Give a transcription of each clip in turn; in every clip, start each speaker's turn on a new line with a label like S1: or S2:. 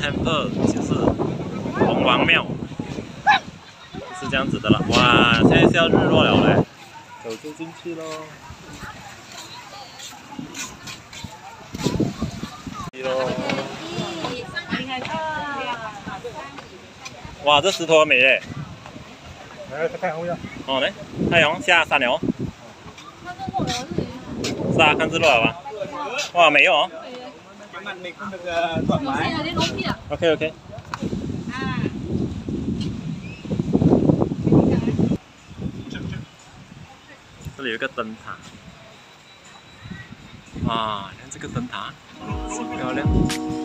S1: Temple 就是龙王庙，是这样子的了。哇，现在是要日落了嘞，走就进去喽。哇，这石头美嘞！
S2: 来，看太阳呀！
S1: 哦，来，太阳下山了哦。是啊，看日落了吧？哇，美哦。OK OK。这里有个灯塔。啊，看这个灯塔，挺漂亮。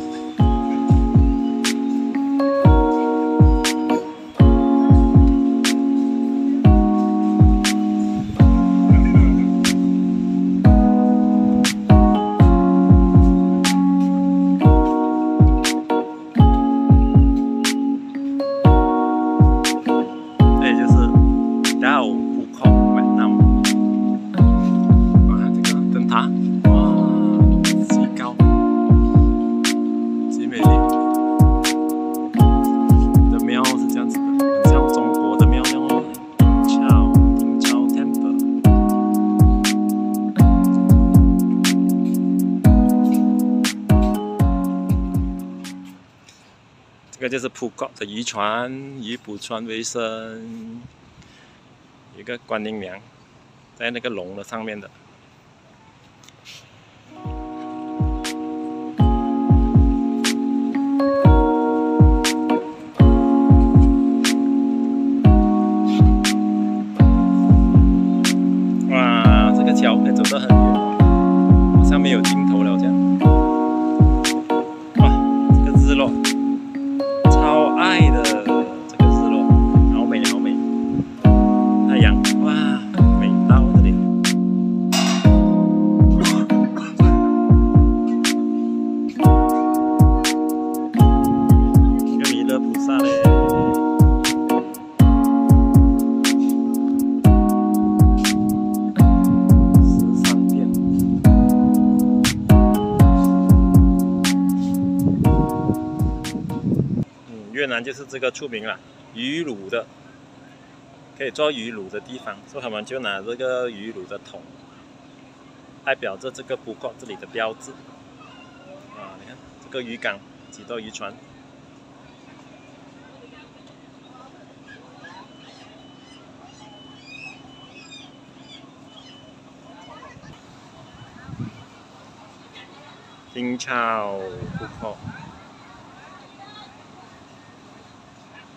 S1: 这是普高的渔船，以捕船为生。一个观音娘，在那个龙的上面的。就是这个出名了，鱼卤的，可以做鱼卤的地方，所以他们就拿这个鱼卤的桶，代表着这个布告这里的标志。啊，你看这个渔港，几多渔船。金超布告。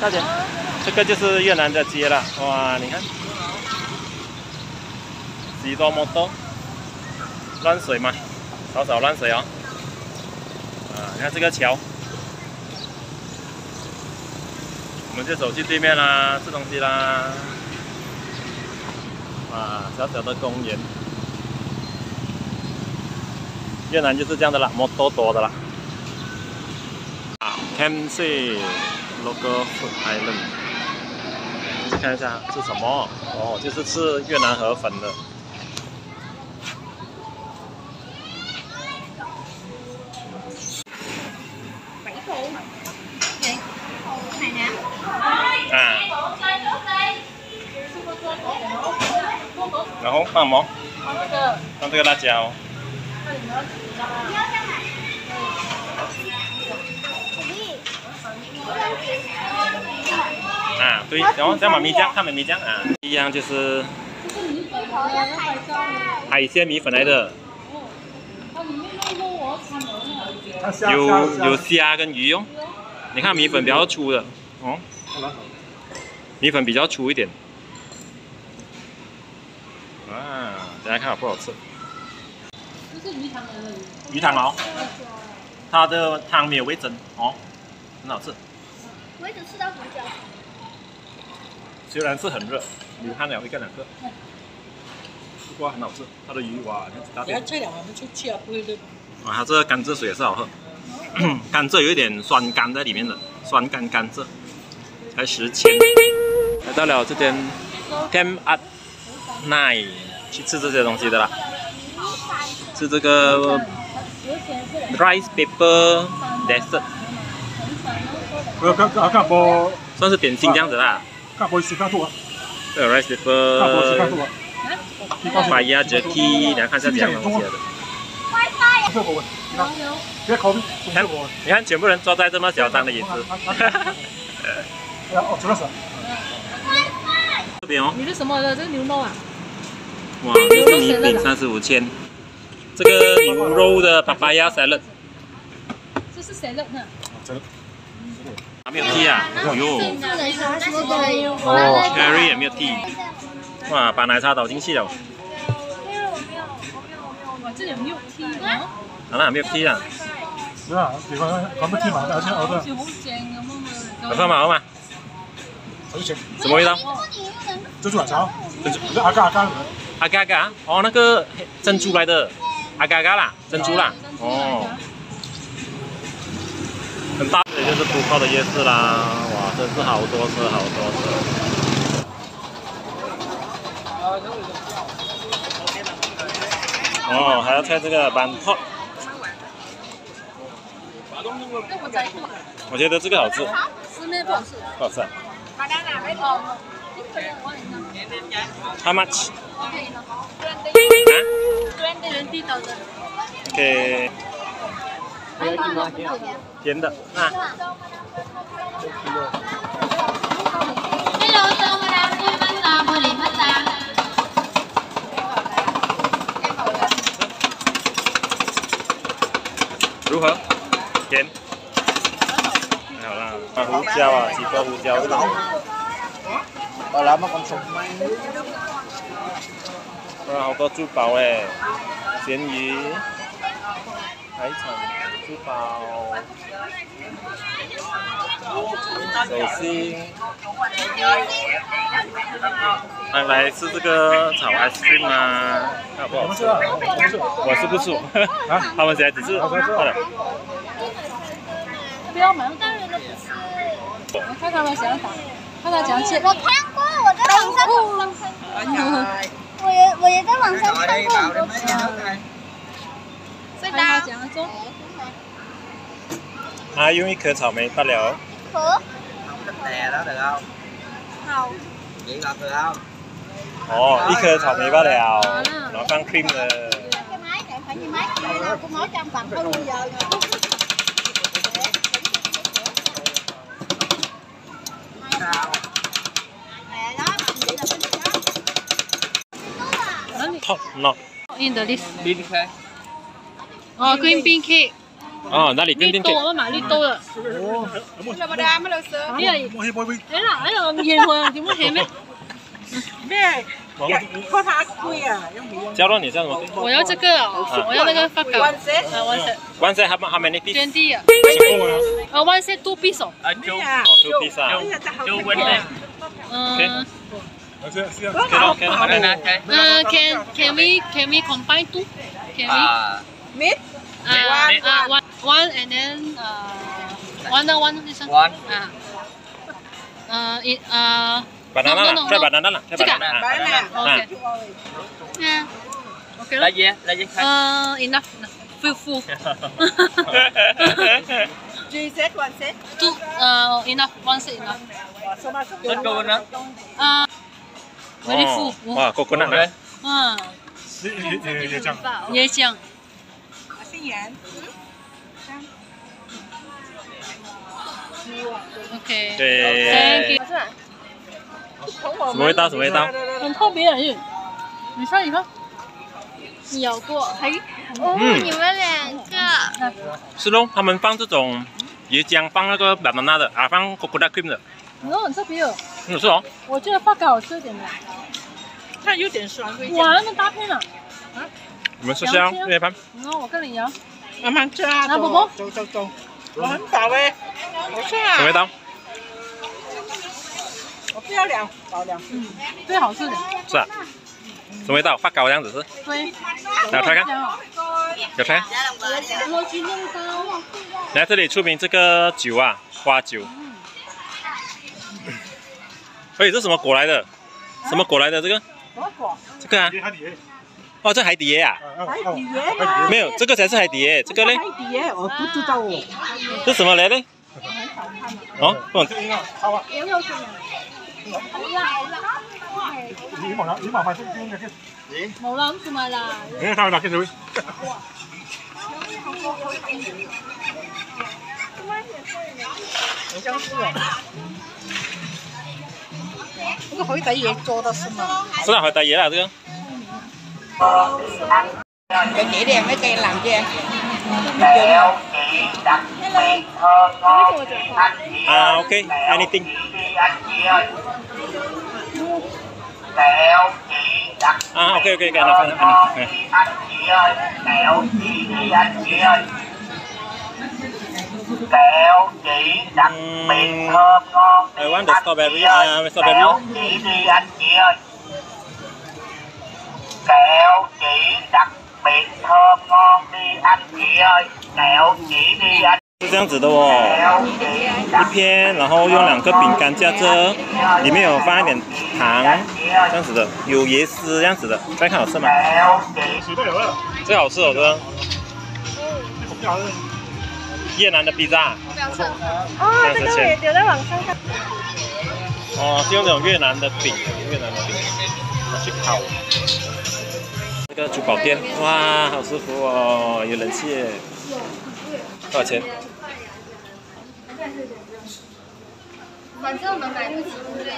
S1: 大姐，这个就是越南的街了，哇，你看，几多摩托，乱水嘛，少少乱水哦。啊，你看这个桥，我们就走去对面啦，吃东西啦。哇，小小的公园，越南就是这样的啦，摩托多的啦。啊，Cam C。Local Food Island，去看一下是什么？哦，就是吃越南河粉的。啊。然后放什么？放这个。放这啊，对，然后再把米浆，看没米浆啊，一样就是，海鲜米粉来的，有有虾跟鱼哟、哦，你看米粉比较粗的，哦，米粉比较粗一点，啊，等下看好不好吃，
S3: 鱼汤
S1: 哦，它的汤没有味噌哦，很好吃。
S3: 我一直吃到胡椒。
S1: 虽然是很热，流汗了一个两个，不过很好吃。它的鱼哇，大
S4: 等下这两碗就去啊，不会热。
S1: 啊，它这个甘蔗水也是好喝，甘蔗有一点酸甘在里面的，酸甘甘蔗，才十千。来到了这边 Tem at Night 去吃这些东西的啦，吃这个 rice paper dessert，算是点心这样子啦。
S2: 看波西看图啊，
S1: 这个 rice paper
S2: 啊，
S1: 法亚 jerky，来看一下这样东西的。
S2: 别考虑，
S1: 你看，全部人坐在这么小张的椅子，
S2: 哦，真的是，
S1: 这边哦，
S3: 你是什么的？这是牛肉啊？
S1: 哇，这是米饼三十五千，这个牛肉的 papaya salad
S3: 这是谁的呢？
S1: 还没有 tea 啊，哎呦，
S3: 哦
S1: cherry 也没有 tea，哇，把奶茶倒进去了，
S3: 哇，这有没有踢啊？
S1: 好了，没有 tea 啊，
S2: 是啊，地方他们天马而且熬的，
S3: 好似好正咁
S1: 有饭吗？好吗？
S2: 很咸，
S1: 什么味道？
S2: 珍珠奶茶，珍珠，阿嘎阿嘎，
S1: 阿嘎嘎，哦，那个珍珠来的，阿嘎嘎啦，珍珠啦，哦，很大，也就是浦靠的夜市啦，哇，真是好多车，好多车。哦，还要猜这个板托，我觉得这个好吃，
S3: 好吃？
S1: 不好吃，How much？
S3: 可以了。
S1: 啊
S3: twenty thousand。
S1: ？OK，甜的，那
S3: Hello, Madam. Tôi bán tà, bồi điểm bán tà.
S1: 如何？甜？还好啦，啊，胡椒啊，几颗胡椒这种。
S4: Bà làm mà còn sống
S1: 哇，好多珠宝哎，咸鱼、海产、珠宝、手心。来来吃这个炒 ice cream 啊，看好不好吃？
S2: 我们是啊，我们是，
S1: 我是不吃啊，他们现在只是好了。
S3: 不要买，大人都不吃。我看他们想打，看他讲切。
S5: 我看过，我在网上，我也我也在网上看过很多次。
S3: 看他讲做。
S1: 啊，用一颗草莓罢了。
S5: 壳
S4: Tè đó được không?
S5: 好，
S4: Chị lọt được không?
S1: 哦，一颗草莓罢了，然后放 cream 的。
S5: cái máy này phải như máy kia đâu, tôi nói trong tầm không bao giờ nữa. Nè đó, làm vậy là cái đó.
S1: Top not。
S3: In the list。
S4: Pin khai
S3: 哦，green bean cake，
S1: 哦，那里跟跟
S3: 绿豆，我们买绿豆的。
S2: 哦，我
S3: 呢個，
S2: 我去波杯，
S3: 哎啦，哎呀，咁現貨點樣起咩？
S4: 咩？開下杯啊，有冇？
S1: 交乱你叫什麼？
S3: 我要這個哦，我要那個發糕。啊 one set。
S1: One set how how many
S3: piece？twenty 啊，
S2: 成功了，
S3: 啊 one set two piece 哦。
S4: 啊，做
S1: 哦，two piece 啊。
S4: 做 one day。
S3: 嗯，
S2: 而且是要
S1: OK 了 OK 了。
S3: uh, can can we can we combine two? Can we?
S4: 啊，
S3: Uh, uh, one one and then uh one uh, one this one.
S4: one
S3: Uh, uh, it uh
S1: Banana
S3: No, no,
S1: 啦，
S3: no,
S1: 再
S3: no.
S1: banana 啦，再
S3: Cakap.
S1: banana 啊。
S3: okay. Yeah. Okay
S4: là
S3: lah.
S4: gì? Là gì?
S3: Uh, enough. enough. Full full.
S6: Three set, one set.
S3: Two. Uh, enough. One set enough.
S4: Thích cô nữa.
S3: Uh, very full.
S1: 哦哇，coconut 呢？
S3: Uh,
S2: 也也也也这样，
S3: 椰浆。
S6: 姓严。
S3: Okay. Thank
S1: 对什么味道？什么味道？
S3: 很特别耶！你说，你说，你咬过？还
S5: 哦，
S1: 嗯
S5: 你们两个，
S1: 是喽，他们放这种椰浆，放那个 banana 的，啊，放 coconut cream 的。
S3: 哦，很特别哦。
S1: 嗯，是哦。
S3: 我觉得发糕好吃一点的。
S4: 它有点酸味。
S3: 哇，那么搭配呢？
S1: 啊？我们吃香这一盘。
S3: 嗯，我跟你摇。
S4: 慢慢吃啊。
S3: 那宝宝。
S4: 走走走。我很饱哎，好吃啊。
S1: 什么味道？
S4: 我不要两，少两。
S3: 嗯，最好吃的。
S1: 是啊。什么味道？发糕这样子是？
S3: 对。
S1: 来拆看。有猜？来这里出名这个酒啊，花酒。哎，这什么果来的？什么果来的？这个？
S4: 什么果？
S1: 这个啊？哦，这海底椰啊？
S4: 海底椰
S1: 没有，这个才是海底椰，这个嘞？
S4: 海底椰，我不知道哦。
S1: 这什么来的？哦，
S2: 哦，这个好啊。你冇啦，你麻煩先先嘅先。
S3: 冇啦，咁咪啦。
S2: 你睇下嗱，跟住會。
S4: 好像是哦。这个海底椰做的是吗？
S1: 是啊，海底椰啦，这个。
S4: Cái chỉ đèn mấy cây làm cho em?
S1: À ok anything à ok ok cái nào phân anh
S7: ơi kẹo đi chị đặc biệt thơm ngon
S1: I want the strawberry à strawberry.
S7: kẹo chị đi anh chị ơi kẹo chị đặc biệt thơm ngon đi anh chị ơi kẹo chị đi anh
S1: 是这样子的哦，一片，然后用两个饼干夹着，里面有放一点糖，这样子的，有椰丝这样子的，再看好吃吗？最好吃哦，这个。越南的披萨。
S5: 哦，这个也有在网上看。
S1: 哦，是用这种越南的饼，越南的饼，拿去烤。这个珠宝店，哇，好舒服哦，有冷气耶。多少钱？
S5: 反正我们买不起，对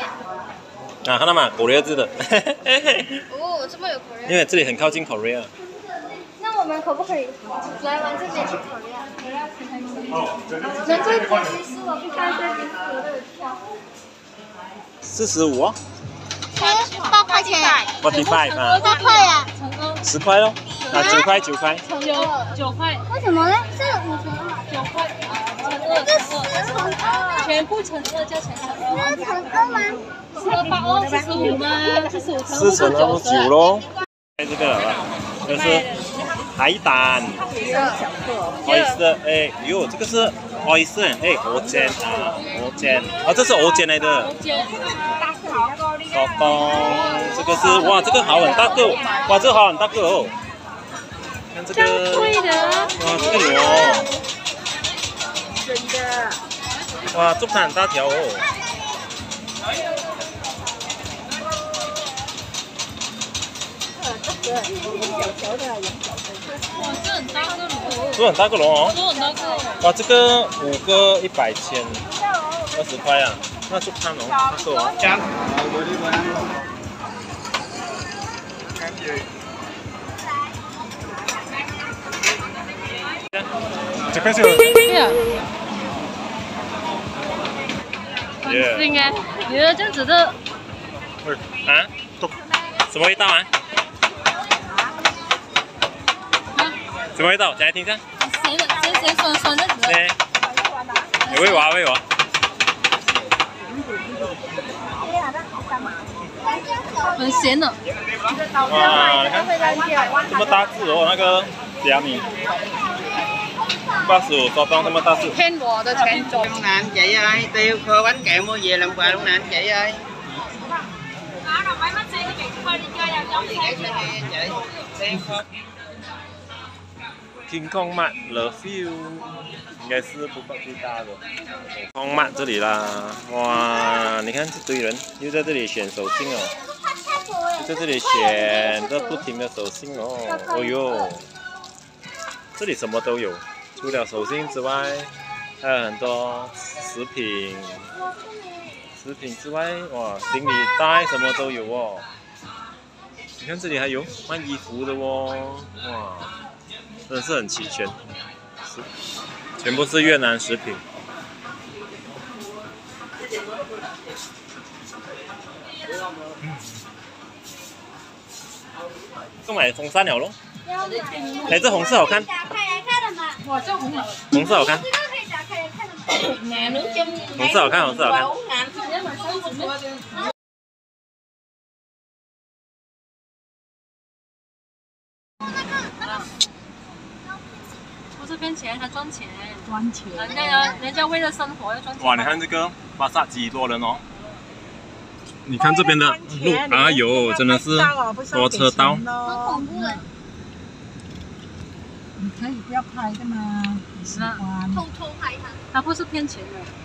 S1: 啊，看到吗？Korea 字的。
S5: 哦，这么有 Korea。
S1: 因为这里很靠近 Korea。
S5: 那我们可不可以来玩这边去 Korea？能最便宜是我不看这边有的票。
S1: 四十五哦。
S5: 八块钱。
S1: Five 啊。
S5: 八块呀。
S1: 十块喽。啊，九块九块。
S3: 九九块。
S5: 为什么呢？是五层嘛。
S3: 九块。
S5: 这十乘二。
S3: 全部乘二加乘二。
S5: 这乘二吗？
S3: 四二八二四十五吗？四十五乘
S1: 四乘二十九喽。开这个好吧，就是海胆。oyster，哎，哟，这个是 oyster，哎，鹅煎啊，鹅煎，啊，这是鹅煎来的。手工，这个是哇，这个好很大个，哇，这个好很大个哦。看这个，哇，这个有哦。
S4: 真的。
S1: 哇，竹竿很大条哦。
S4: 这
S3: 很大个龙。
S1: 这很大个龙哦。
S3: 这很大个。
S1: 哇，这个五个一百千，二十块啊。那竹竿龙，大个哦。加。
S2: 这边是。
S3: 对呀。很新哎，你的这样子的。
S1: 啊？什么味道啊？什么味道？讲来听一下。
S3: 咸的，咸咸酸酸的。
S1: 对。你喂我啊，喂我。
S3: 很咸的。
S1: 哇，你看，这么大只哦，那个虾米，八十五多磅，这么大
S4: 只。我，
S8: 龙姐，龙姐。
S1: 天空慢，the view 应该是不不大的。天空慢这里啦，哇，你看这堆人又在这里选手信哦。就在这里选，这不停的手信哦，哦哟，这里什么都有，除了手信之外，还有很多食品，食品之外，哇，行李袋什么都有哦。你看这里还有卖衣服的哦，哇。真的是很齐全，全部是越南食品。购买风扇了咯。哎，这红色好看，
S5: 打开来看
S4: 红了。
S1: 红色好看，红色好看，红色好看。
S3: 不是骗钱，还赚钱。
S4: 赚钱。
S3: 人家要，人家为了生活要赚钱。
S1: 哇，你看这个巴萨几多人哦！你看这边的路，哎呦，真的是多车道。
S5: 好恐怖的，
S4: 你可以不要拍的吗？你喜欢？
S5: 偷偷拍他。
S3: 他不是骗钱的。